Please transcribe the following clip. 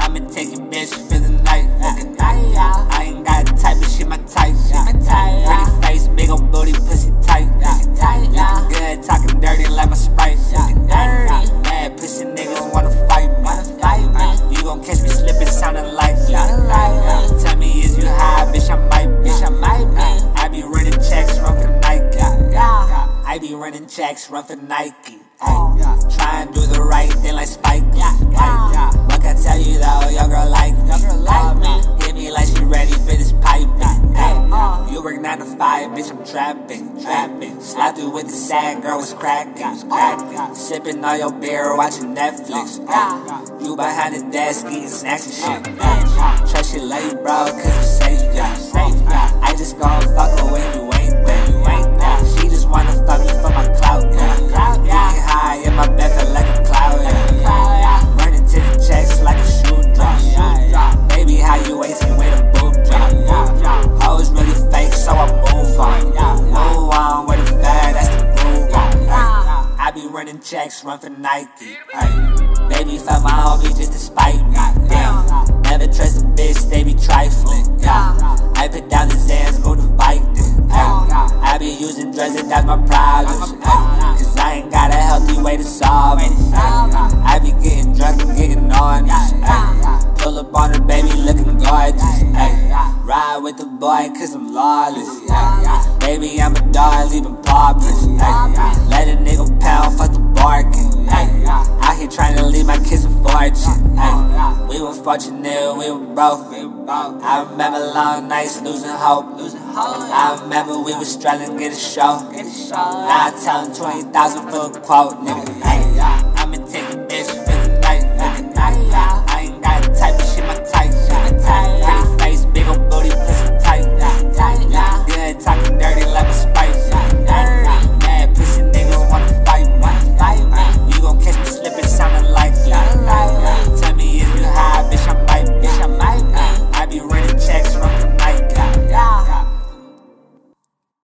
I'ma take your bitch for the night. Running checks, run for Nike. Ay, try and do the right thing like Spike. Yeah, yeah. What can I tell you though, your girl like me. Your girl like me. Hit me like she ready for this pipe. Ay, you work nine to five, bitch. I'm trapping, trapping. Slide through with the sad girl, was cracking, cracking. Sipping all your beer, watching Netflix. You behind the desk eating snacks and shit. Trust your lady, bro, cause I'm safe. Yeah. Yeah. I just gon' running checks, run for Nike. Baby, fuck my homie just to spite me. Damn. Never trust a bitch, they be trifling. Yeah. I put down the Xans, go to fight. Yeah. I be using drugs and that's my problems. Ay. Cause I ain't got a healthy way to solve it. Ay. I be getting drunk and getting on Ay. Pull up on her, baby, looking gorgeous. Ride with the boy, cause I'm lawless. Baby, I'm a dog, leaving paw fortune. Ay. We were fortunate, we were broke. I remember long nights losing hope. I remember we was struggling to get a show. Now I tell 20,000 for a quote, nigga.